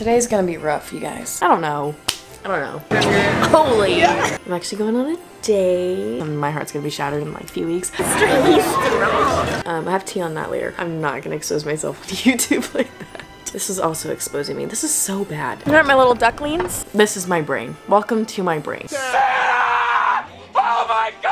Today's gonna be rough, you guys. I don't know. I don't know. Holy! I'm actually going on a date. Um, my heart's gonna be shattered in like a few weeks. um, I have tea on that later. I'm not gonna expose myself on YouTube like that. This is also exposing me. This is so bad. You know my little ducklings? This is my brain. Welcome to my brain. Sarah! Oh my god!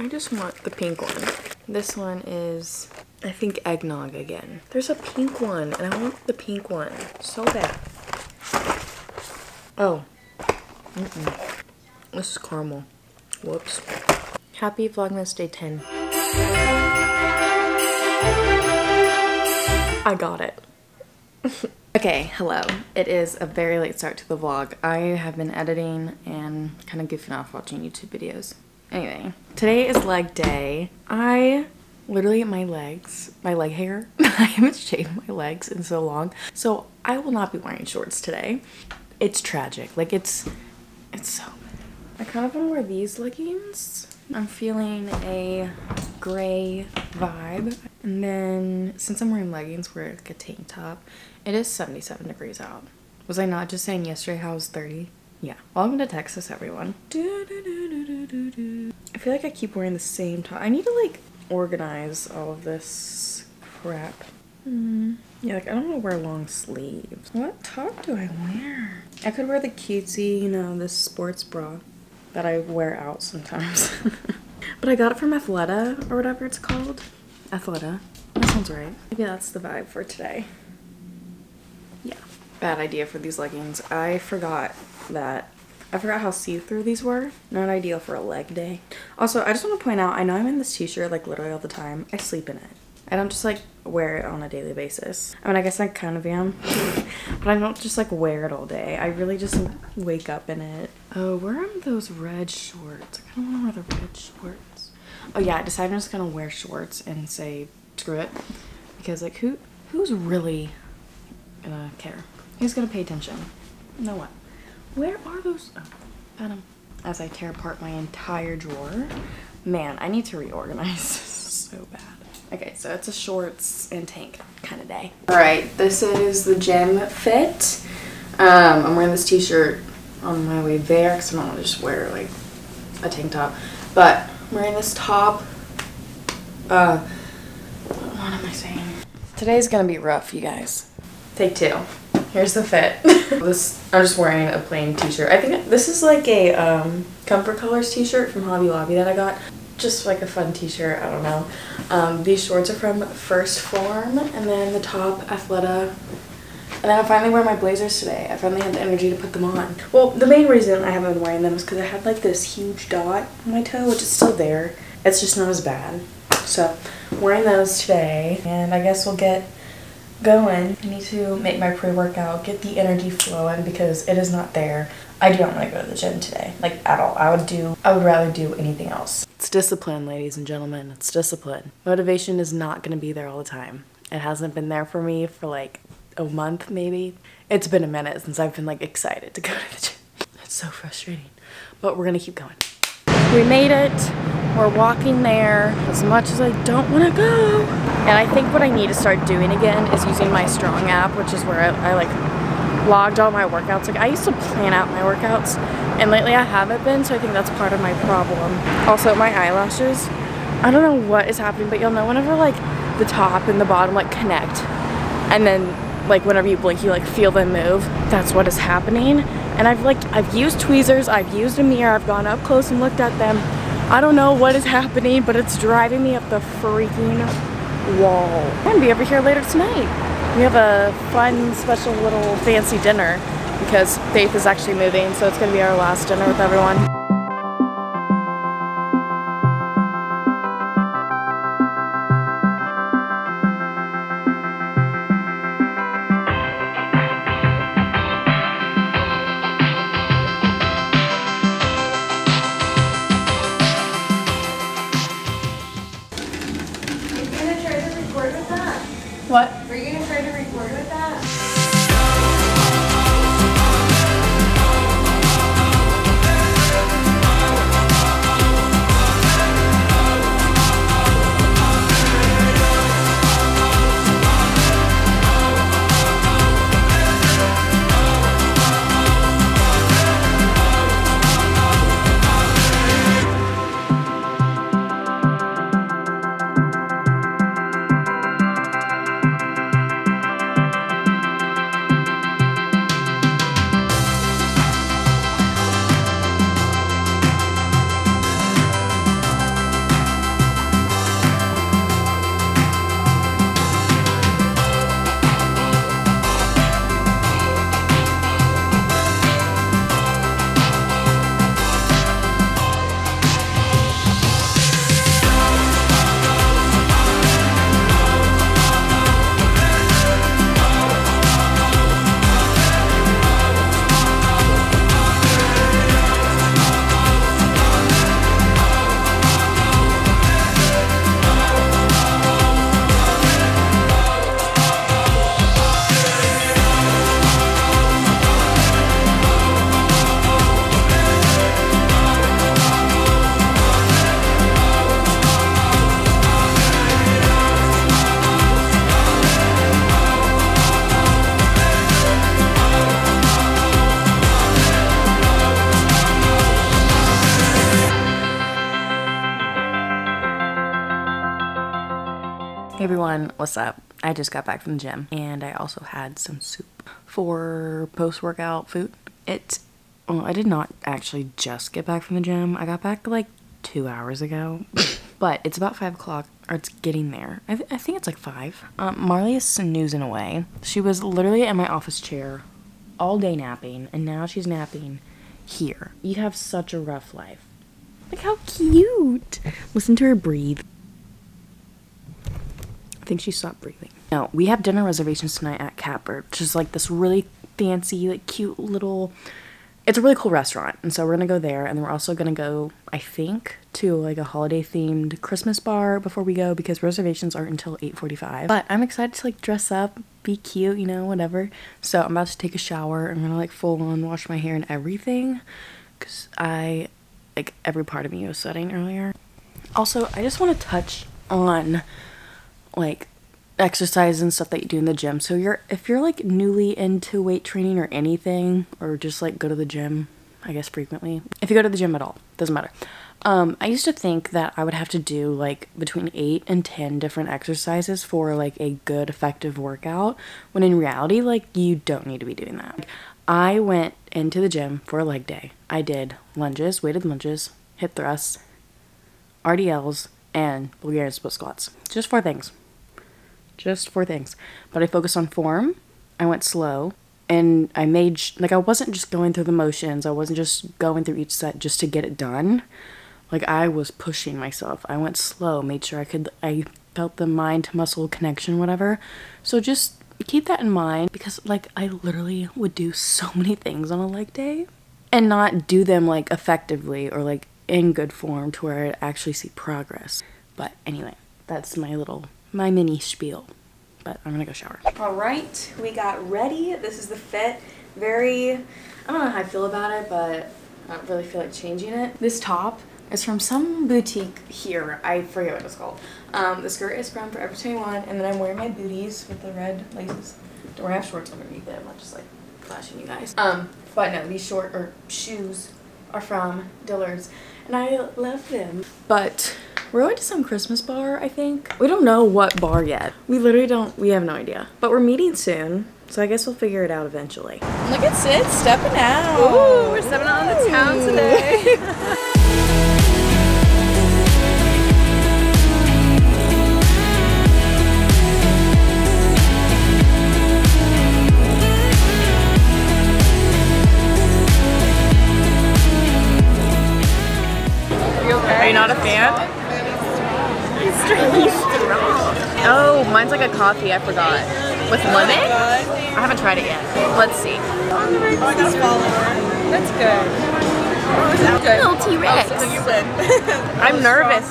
I just want the pink one. This one is, I think, eggnog again. There's a pink one, and I want the pink one so bad. Oh. Mm -mm. This is caramel. Whoops. Happy Vlogmas Day 10. I got it. okay, hello. It is a very late start to the vlog. I have been editing and kind of goofing off watching YouTube videos. Anyway, today is leg day. I literally my legs, my leg hair, I haven't shaved my legs in so long. So I will not be wearing shorts today. It's tragic. Like it's, it's so I kind of want to wear these leggings. I'm feeling a gray vibe. And then since I'm wearing leggings, wear like a tank top. It is 77 degrees out. Was I not just saying yesterday how it was 30? Yeah. Welcome to Texas, everyone. I feel like I keep wearing the same top. I need to like organize all of this crap. Mm. Yeah, like I don't want to wear long sleeves. What top do I wear? I could wear the cutesy, you know, this sports bra that I wear out sometimes. but I got it from Athleta or whatever it's called. Athleta. That sounds right. Maybe that's the vibe for today. Bad idea for these leggings. I forgot that I forgot how see-through these were. Not ideal for a leg day. Also, I just want to point out, I know I'm in this t-shirt like literally all the time. I sleep in it. I don't just like wear it on a daily basis. I mean, I guess I kind of am, but I don't just like wear it all day. I really just wake up in it. Oh, where are those red shorts? I kind of want to wear the red shorts. Oh yeah, I decided I'm just gonna wear shorts and say screw it because like who who's really gonna care? Who's gonna pay attention? No what? Where are those? Oh, them. As I tear apart my entire drawer. Man, I need to reorganize so bad. Okay, so it's a shorts and tank kind of day. All right, this is the gym fit. Um, I'm wearing this t-shirt on my way there because I don't want to just wear like a tank top. But I'm wearing this top. Uh, what am I saying? Today's gonna be rough, you guys. Take two. Here's the fit. this I'm just wearing a plain t-shirt. I think this is like a um, Comfort Colors t-shirt from Hobby Lobby that I got just like a fun t-shirt, I don't know. Um, these shorts are from First Form, and then the top, Athleta. And then I finally wear my blazers today. I finally had the energy to put them on. Well, the main reason I haven't been wearing them is because I had like this huge dot on my toe, which is still there. It's just not as bad. So, wearing those today, and I guess we'll get going. I need to make my pre-workout, get the energy flowing because it is not there. I do not want to go to the gym today, like at all. I would do, I would rather do anything else. It's discipline, ladies and gentlemen. It's discipline. Motivation is not going to be there all the time. It hasn't been there for me for like a month, maybe. It's been a minute since I've been like excited to go to the gym. It's so frustrating, but we're going to keep going. We made it. We're walking there as much as I don't want to go. And I think what I need to start doing again is using my Strong app, which is where I, I like logged all my workouts. Like I used to plan out my workouts and lately I haven't been, so I think that's part of my problem. Also my eyelashes. I don't know what is happening, but you'll know whenever like the top and the bottom like connect and then like whenever you blink you like feel them move. That's what is happening. And I've like I've used tweezers, I've used a mirror, I've gone up close and looked at them. I don't know what is happening, but it's driving me up the freaking wall. I'm gonna be over here later tonight. We have a fun, special little fancy dinner because Faith is actually moving, so it's gonna be our last dinner with everyone. record with that? What? Are you going to try to record with that? Everyone, what's up? I just got back from the gym and I also had some soup for post workout food. It, well, I did not actually just get back from the gym. I got back like two hours ago, but it's about five o'clock or it's getting there. I, th- I think it's like five. Um, Marlee is snoozing away. She was literally in my office chair all day napping and now she's napping here. You have such a rough life. Look how cute. Listen to her breathe. Think she stopped breathing. No, we have dinner reservations tonight at Catbird, which is like this really fancy, like cute little. It's a really cool restaurant, and so we're gonna go there, and we're also gonna go, I think, to like a holiday themed Christmas bar before we go because reservations aren't until eight forty five. But I'm excited to like dress up, be cute, you know, whatever. So I'm about to take a shower. I'm gonna like full on wash my hair and everything, cause I like every part of me was sweating earlier. Also, I just want to touch on like exercise and stuff that you do in the gym. So you're if you're like newly into weight training or anything or just like go to the gym, I guess frequently. If you go to the gym at all, doesn't matter. Um, I used to think that I would have to do like between 8 and 10 different exercises for like a good effective workout when in reality like you don't need to be doing that. I went into the gym for a leg day. I did lunges, weighted lunges, hip thrusts, RDLs, and Bulgarian split squats. Just four things. Just four things. But I focused on form. I went slow. And I made, like, I wasn't just going through the motions. I wasn't just going through each set just to get it done. Like, I was pushing myself. I went slow, made sure I could, I felt the mind to muscle connection, whatever. So just keep that in mind because, like, I literally would do so many things on a leg day and not do them like effectively or like in good form to where I actually see progress. But anyway, that's my little my mini spiel. But I'm gonna go shower. All right, we got ready. This is the fit. Very, I don't know how I feel about it, but I don't really feel like changing it. This top is from some boutique here. I forget what it's called. Um, the skirt is from Forever 21, and then I'm wearing my booties with the red laces. Don't worry, I have shorts underneath it. I'm not just like flashing you guys. Um, but no, these short or shoes are from Dillard's, and I love them. But we're going to some Christmas bar, I think. We don't know what bar yet. We literally don't, we have no idea. But we're meeting soon, so I guess we'll figure it out eventually. Look at Sid stepping out. Ooh, we're stepping out on the town today. You okay? Are you not a fan? drinking. Oh, mine's like a coffee, I forgot. With oh lemon? I haven't tried it yet. Let's see. Oh, I got a follower. That's good. Oh, Little T-Rex. Oh, so you win. I'm nervous.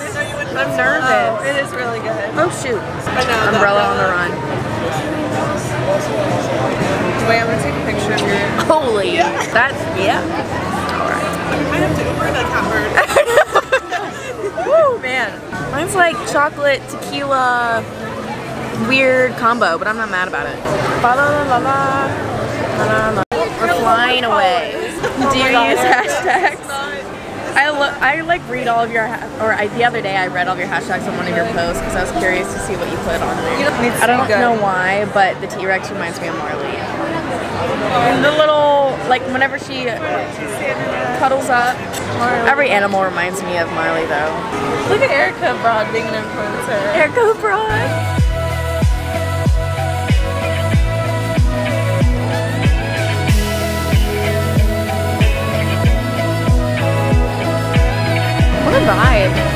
I'm nervous. Oh, it is really good. Oh shoot. Know, Umbrella on the run. Wait, I'm gonna take a picture of your. Holy. Yeah. That's yeah. All right. I have to Uber that cat. Man. Mine's like chocolate tequila weird combo, but I'm not mad about it. Ba la la la la. La la la. We're flying away. Do you oh use hashtags? I look. I like read all of your. Or I, the other day I read all of your hashtags on one of your posts because I was curious to see what you put on there. I don't know why, but the T Rex reminds me of Marlee. And the little like whenever she cuddles up. Every animal reminds me of Marlee though. Look at Erica Broad being an influencer. Erica Broad. What a vibe.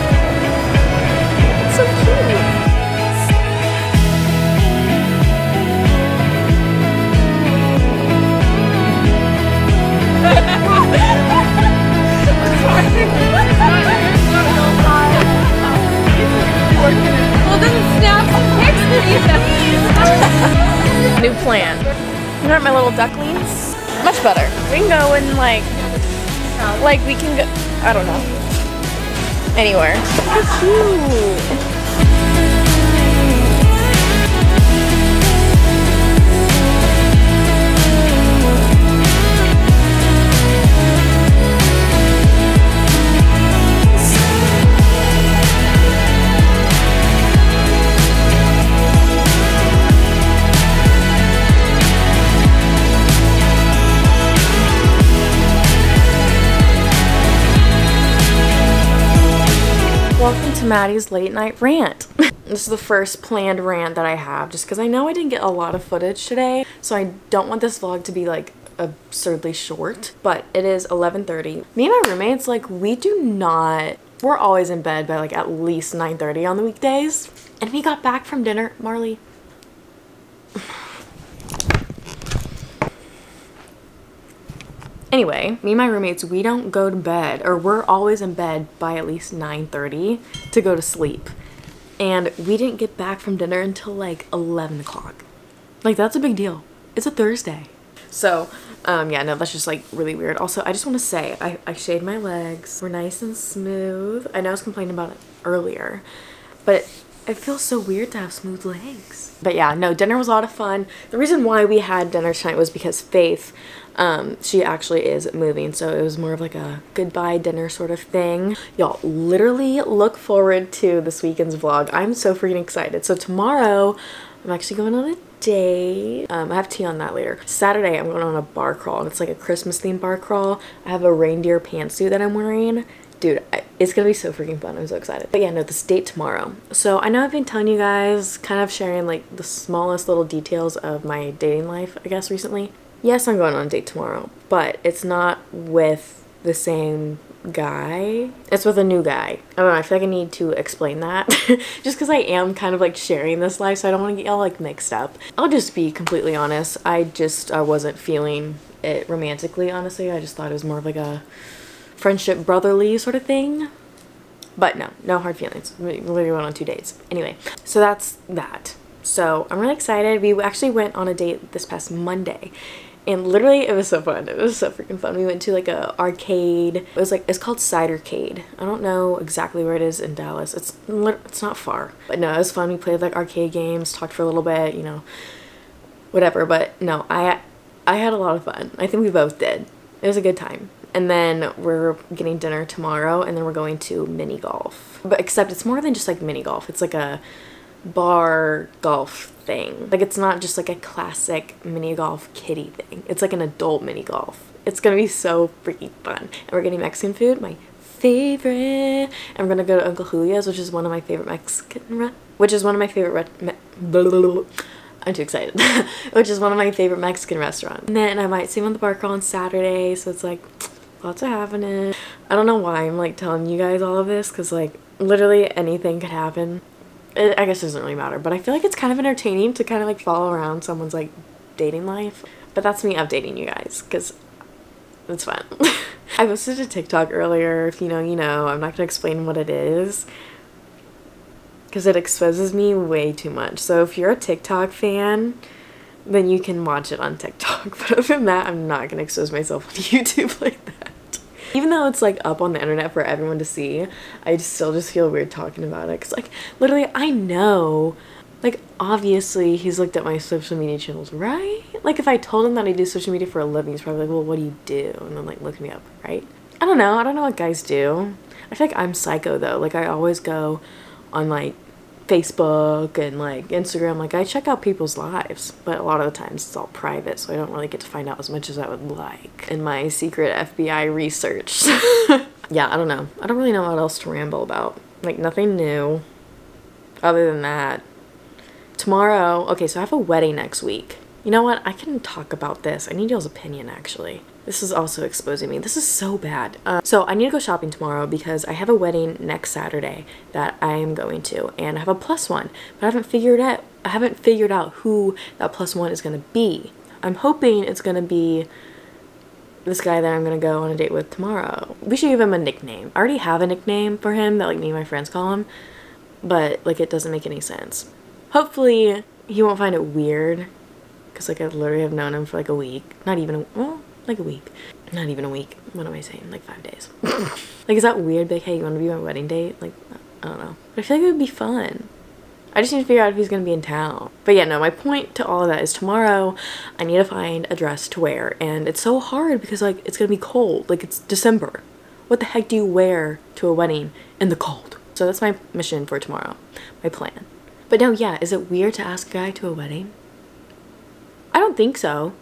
Know my little ducklings? Much better. We can go and like, like we can go, I don't know, anywhere. How cute. Madi's late night rant. this is the first planned rant that I have just because I know I didn't get a lot of footage today, so I don't want this vlog to be like absurdly short, but it is 11.30. Me and my roommates, like, we do not, we're always in bed by like at least 9.30 on the weekdays, and we got back from dinner, Marlee. Anyway, me and my roommates, we don't go to bed, or we're always in bed by at least 9.30 to go to sleep. And we didn't get back from dinner until like 11 o'clock. Like, that's a big deal. It's a Thursday. So, um, yeah, no, that's just like really weird. Also, I just want to say, I, I shaved my legs. We're nice and smooth. I know I was complaining about it earlier, but it feels so weird to have smooth legs. But yeah, no, dinner was a lot of fun. The reason why we had dinner tonight was because Faith, um, she actually is moving, so it was more of like a goodbye dinner sort of thing. Y'all literally look forward to this weekend's vlog. I'm so freaking excited. So tomorrow, I'm actually going on a date. Um, I have tea on that later. Saturday, I'm going on a bar crawl, and it's like a Christmas themed bar crawl. I have a reindeer pantsuit that I'm wearing dude it's gonna be so freaking fun i'm so excited but yeah no this date tomorrow so i know i've been telling you guys kind of sharing like the smallest little details of my dating life i guess recently yes i'm going on a date tomorrow but it's not with the same guy. It's with a new guy. I don't know i feel like i need to explain that. Just because i am kind of like sharing this life so i don't want to get y'all like mixed up. I'll just be completely honest. I just i wasn't feeling it romantically honestly. I just thought it was more of like a friendship brotherly sort of thing. But no no hard feelings. We literally went on two dates. Anyway so that's that. So i'm really excited. We actually went on a date this past monday and literally it was so fun. It was so freaking fun. We went to like a arcade. It was like it's called cidercade. I don't know exactly where it is in dallas. It's it's not far. But no it was fun. We played like arcade games talked for a little bit you know whatever. But no i i had a lot of fun. I think we both did. It was a good time. And then we're getting dinner tomorrow and then we're going to mini golf. But except it's more than just like mini golf. It's like a bar golf thing like it's not just like a classic mini golf kiddie thing it's like an adult mini golf it's gonna be so freaking fun and we're getting mexican food my favorite and we're gonna go to Uncle Julio's which is one of my favorite mexican which is one of my favorite me- blah, blah, blah. I'm too excited. Which is one of my favorite Mexican restaurants. And then I might see him on the bar crawl on Saturday, so it's like lots of happening. I don't know why I'm like telling you guys all of this because like literally anything could happen. It, I guess it doesn't really matter, but I feel like it's kind of entertaining to kind of like follow around someone's like dating life. But that's me updating you guys because it's fun. I posted a TikTok earlier. If you know, you know. I'm not gonna explain what it is because it exposes me way too much. So if you're a TikTok fan, then you can watch it on TikTok. But other than that, I'm not gonna expose myself on YouTube like that. Even though it's like up on the internet for everyone to see, I still just feel weird talking about it. Cause like literally I know, like obviously he's looked at my social media channels, right? Like if I told him that I do social media for a living, he's probably like, well, what do you do? And then like look me up, right? I don't know. I don't know what guys do. I feel like I'm psycho though. Like I always go on like Facebook and like Instagram, like I check out people's lives, but a lot of the times it's all private, so I don't really get to find out as much as I would like in my secret FBI research. yeah, I don't know. I don't really know what else to ramble about. Like nothing new other than that. Tomorrow, okay, so I have a wedding next week. You know what? I can talk about this. I need y'all's opinion actually. This is also exposing me. This is so bad. Uh, so I need to go shopping tomorrow because I have a wedding next Saturday that I am going to and I have a plus one, but I haven't figured out I haven't figured out who that plus one is going to be. I'm hoping it's going to be this guy that I'm going to go on a date with tomorrow. We should give him a nickname. I already have a nickname for him that like me and my friends call him, but like it doesn't make any sense. Hopefully he won't find it weird because like I literally have known him for like a week. Not even, a, well, like a week. Not even a week. What am I saying? Like five days. like, is that weird? Like, hey, you want to be my wedding date? Like, I don't know. But I feel like it would be fun. I just need to figure out if he's to be in town. But yeah, no, my point to all of that is tomorrow I need to find a dress to wear. And it's so hard because, like, it's to be cold. Like, it's December. What the heck do you wear to a wedding in the cold? So that's my mission for tomorrow. My plan. But no, yeah, is it weird to ask a guy to a wedding? I don't think so.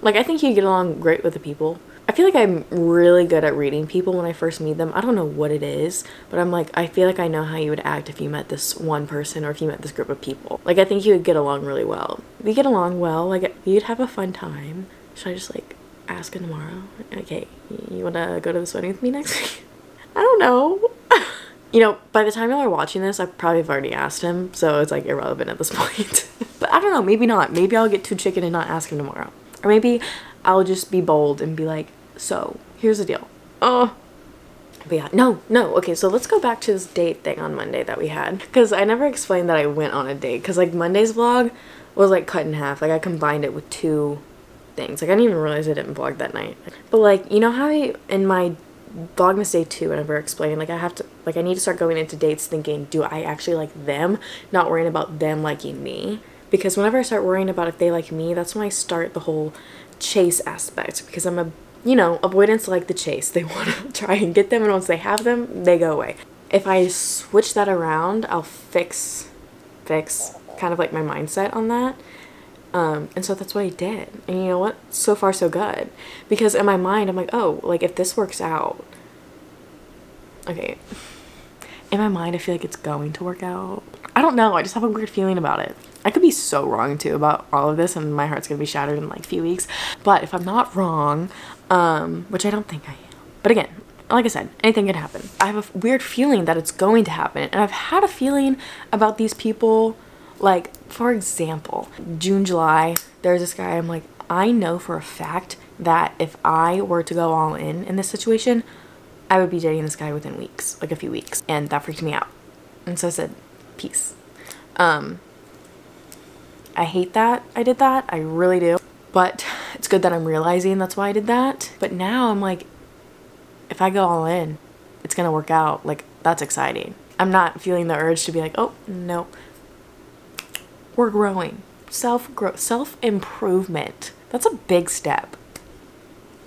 Like, I think you get along great with the people. I feel like I'm really good at reading people when I first meet them. I don't know what it is, but I'm like, I feel like I know how you would act if you met this one person or if you met this group of people. Like, I think you would get along really well. We get along well, like, you'd have a fun time. Should I just, like, ask him tomorrow? Okay, you wanna go to this wedding with me next week? I don't know. you know, by the time y'all are watching this, I probably have already asked him, so it's, like, irrelevant at this point. but I don't know, maybe not. Maybe I'll get too chicken and not ask him tomorrow. Or maybe I'll just be bold and be like, so here's the deal. Oh, but yeah, no, no. Okay, so let's go back to this date thing on Monday that we had. Because I never explained that I went on a date. Because like Monday's vlog was like cut in half. Like I combined it with two things. Like I didn't even realize I didn't vlog that night. But like, you know how I, in my Vlogmas Day 2, whenever I explained, like I have to, like I need to start going into dates thinking, do I actually like them? Not worrying about them liking me because whenever I start worrying about if they like me, that's when I start the whole chase aspect because I'm a you know, avoidance like the chase. They want to try and get them and once they have them, they go away. If I switch that around, I'll fix fix kind of like my mindset on that. Um, and so that's what I did. And you know what? So far so good. Because in my mind I'm like, oh, like if this works out. Okay. In my mind I feel like it's going to work out. I don't know. I just have a weird feeling about it. I could be so wrong too about all of this and my heart's gonna be shattered in like a few weeks. But if I'm not wrong, um, which I don't think I am. But again, like I said, anything can happen. I have a weird feeling that it's going to happen. And I've had a feeling about these people, like, for example, June, July, there's this guy, I'm like, I know for a fact that if I were to go all in in this situation, I would be dating this guy within weeks, like a few weeks. And that freaked me out. And so I said, peace. Um, I hate that I did that. I really do. But it's good that I'm realizing that's why I did that. But now I'm like, if I go all in, it's gonna work out. Like, that's exciting. I'm not feeling the urge to be like, oh, no. We're growing. Self growth, self improvement. That's a big step.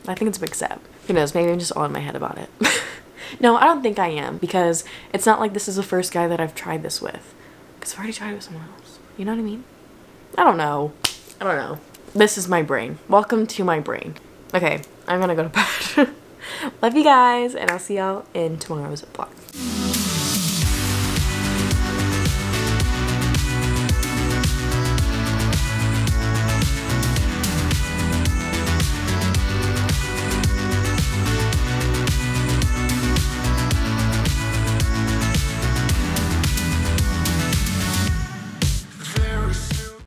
I think it's a big step. Who knows? Maybe I'm just all in my head about it. no, I don't think I am because it's not like this is the first guy that I've tried this with. Because I've already tried it with someone else. You know what I mean? I don't know. I don't know. This is my brain. Welcome to my brain. Okay, I'm gonna go to bed. Love you guys, and I'll see y'all in tomorrow's vlog.